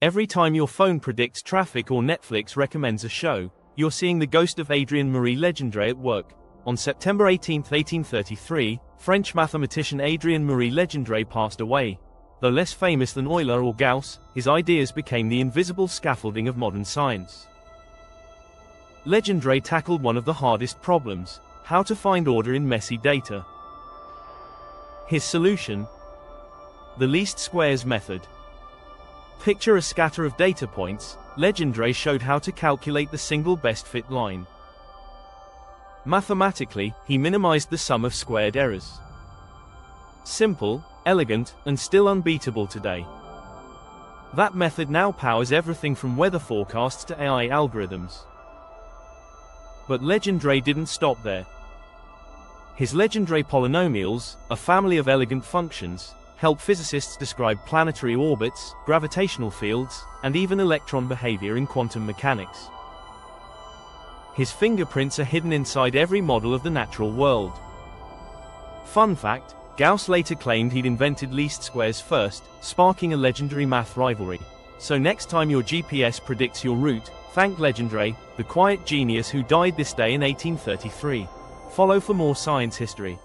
Every time your phone predicts traffic or Netflix recommends a show, you're seeing the ghost of Adrien Marie Legendre at work. On September 18, 1833, French mathematician Adrien Marie Legendre passed away. Though less famous than Euler or Gauss, his ideas became the invisible scaffolding of modern science. Legendre tackled one of the hardest problems, how to find order in messy data. His solution? The least squares method. Picture a scatter of data points, Legendre showed how to calculate the single best fit line. Mathematically, he minimized the sum of squared errors. Simple, elegant, and still unbeatable today. That method now powers everything from weather forecasts to AI algorithms. But Legendre didn't stop there. His Legendre polynomials, a family of elegant functions, help physicists describe planetary orbits, gravitational fields, and even electron behavior in quantum mechanics. His fingerprints are hidden inside every model of the natural world. Fun fact, Gauss later claimed he'd invented least squares first, sparking a legendary math rivalry. So next time your GPS predicts your route, thank Legendre, the quiet genius who died this day in 1833. Follow for more science history.